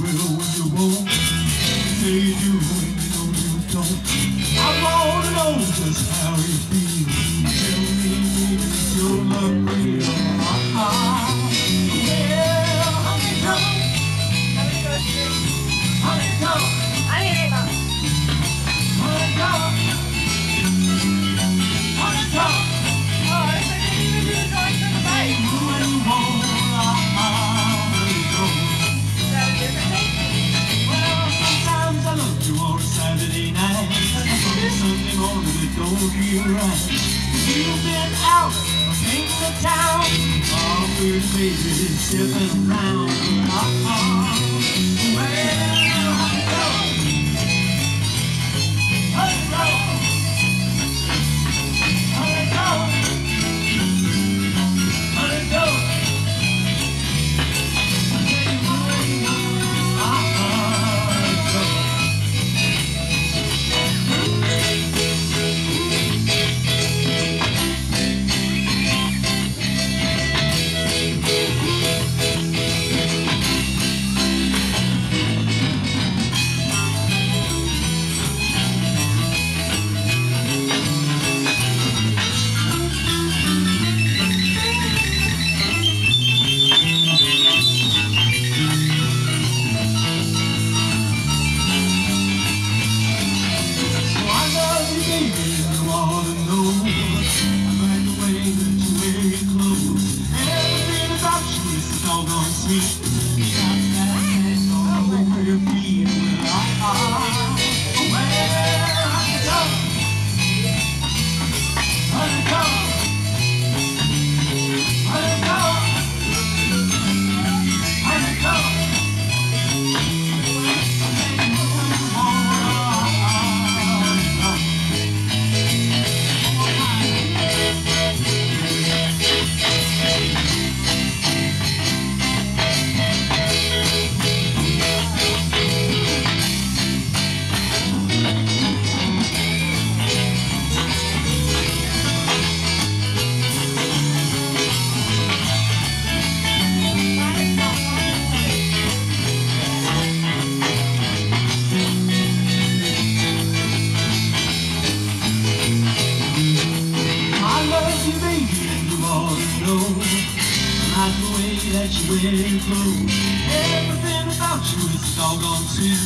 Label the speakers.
Speaker 1: will when you won't. Say you do, when you don't. I want to know just how told You've been out in the town, all good baby, sipping round. Uh -oh. Yeah. know Not the way that you wear your clothes Everything about you is a doggone sin